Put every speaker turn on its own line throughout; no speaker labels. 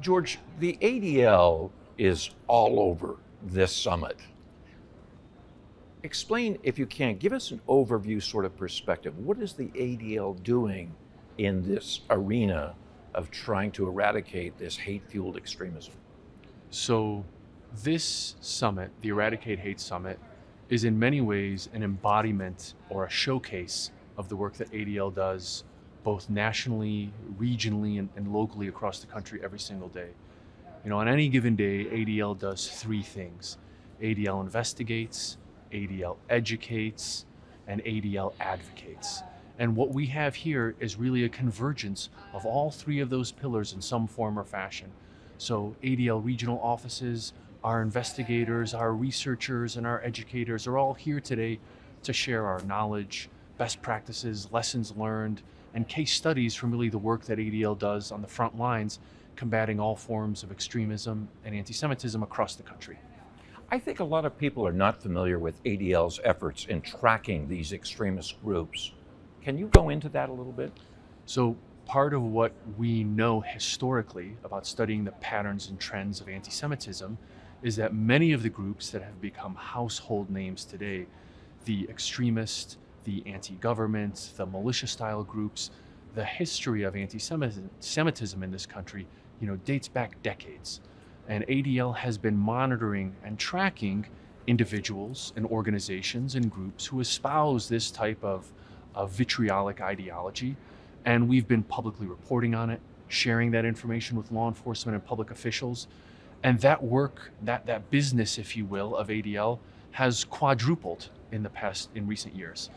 George, the ADL is all over this summit. Explain, if you can, give us an overview sort of perspective. What is the ADL doing in this arena of trying to eradicate this hate fueled extremism?
So, this summit, the Eradicate Hate Summit, is in many ways an embodiment or a showcase of the work that ADL does both nationally, regionally, and, and, locally across the country every single day. You know, on any given day, ADL does three things ADL investigates, ADL educates, and ADL advocates. And what we have here is really a convergence of all three of those pillars in some form or fashion. So, ADL regional offices, our investigators, our researchers, and our educators are all here today to share our knowledge, best practices, lessons learned, and case studies from really the work that ADL does on the front lines combating all forms of extremism and anti Semitism across the country.
I think a lot of people are not familiar with ADL's efforts in tracking these extremist groups. Can you go into that a little bit?
So, part of what we know historically about studying the patterns and trends of anti Semitism is that many of the groups that have become household names today, the extremist, the anti government, the militia style groups, the history of anti Semitism in this country, you know, dates back decades. And ADL has been monitoring and tracking individuals and organizations and groups who espouse this type of, of vitriolic ideology. And we've been publicly reporting on it, sharing that information with law enforcement and public officials. And that work, that, that business, if you will, of ADL has quadrupled in the past, in recent years.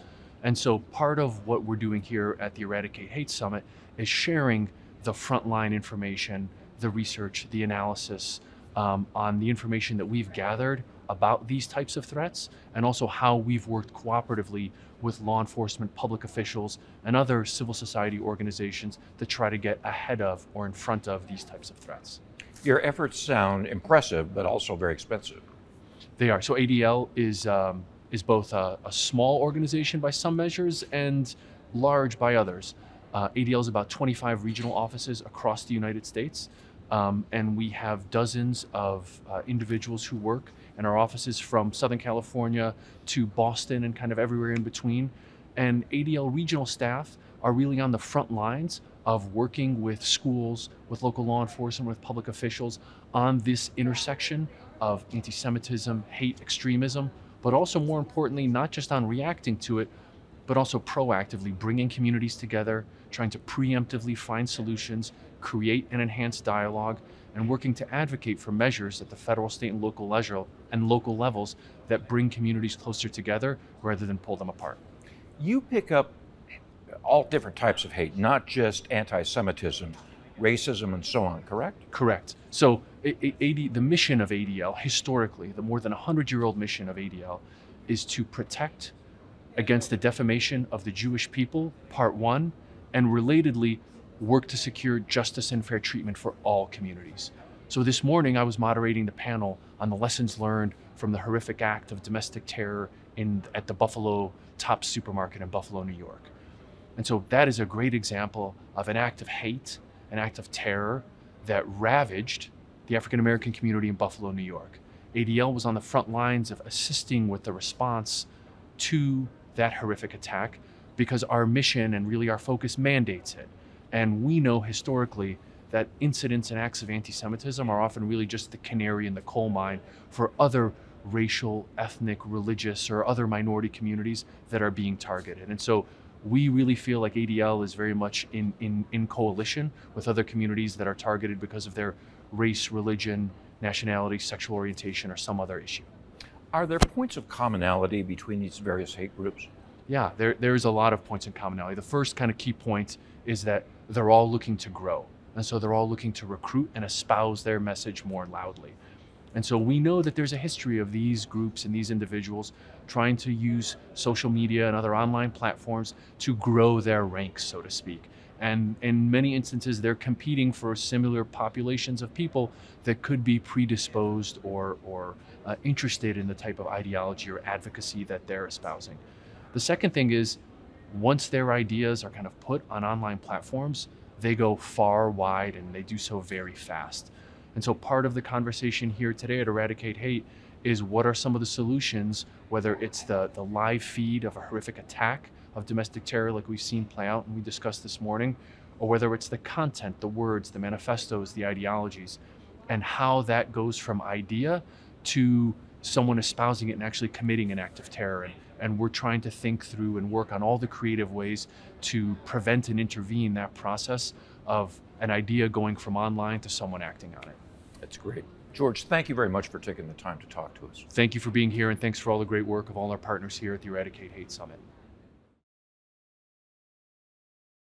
And so part of what we're doing here at the Eradicate Hate Summit is sharing the frontline information, the research, the analysis um, on the information that we've gathered about these types of threats, and also how we've worked cooperatively with law enforcement, public officials, and other civil society organizations to try to get ahead of or in front of these types of threats.
Your efforts sound impressive, but also very expensive.
They are. So ADL is um, is both a, a, small organization by some measures and large by others. Uh, ADL is about 25 regional offices across the United States, um, and we have dozens of uh, individuals who work in our offices from Southern California to Boston and kind of everywhere in between. And ADL regional staff are really on the front lines of working with schools, with local law enforcement, with public officials on this intersection of anti Semitism, hate, extremism, but also more importantly, not just on reacting to it, but also proactively bringing communities together, trying to preemptively find solutions, create and enhance dialogue, and working to advocate for measures at the federal, state, and local level and local levels that bring communities closer together rather than pull them apart.
You pick up all different types of hate, not just anti-Semitism, racism, and so on. Correct?
Correct. So AD, the mission of ADL, historically, the more than 100 year old mission of ADL, is to protect against the defamation of the Jewish people, part one, and relatedly, work to secure justice and fair treatment for all communities. So this morning, I was moderating the panel on the lessons learned from the horrific act of domestic terror in, at the Buffalo Tops supermarket in Buffalo, New York. And so that is a great example of an act of hate, an act of terror that ravaged the African American community in Buffalo, New York. ADL was on the front lines of assisting with the response to that horrific attack because our mission and really our focus mandates it. And we know historically that incidents and acts of anti Semitism are often really just the canary in the coal mine for other racial, ethnic, religious, or other minority communities that are being targeted. And so we really feel like ADL is very much in, in, in coalition with other communities that are targeted because of their race, religion, nationality, sexual orientation, or some other issue.
Are there points of commonality between these various hate groups?
Yeah, there, there's a lot of points in commonality. The first kind of key point is that they're all looking to grow. And so they're all looking to recruit and espouse their message more loudly. And so we know that there's a history of these groups and these individuals trying to use social media and other online platforms to grow their ranks, so to speak. And in many instances, they're competing for similar populations of people that could be predisposed or, or uh, interested in the type of ideology or advocacy that they're espousing. The second thing is, once their ideas are kind of put on online platforms, they go far, wide, and they do so very fast. And so part of the conversation here today at Eradicate Hate is what are some of the solutions, whether it's the, the live feed of a horrific attack of domestic terror like we've seen play out and we discussed this morning, or whether it's the content, the words, the manifestos, the ideologies, and how that goes from idea to someone espousing it and actually committing an act of terror. And, and we're trying to think through and work on all the creative ways to prevent and intervene that process of an idea going from online to someone acting on it.
That's great. George, thank you very much for taking the time to talk to us.
Thank you for being here, and thanks for all the great work of all our partners here at the Eradicate Hate Summit.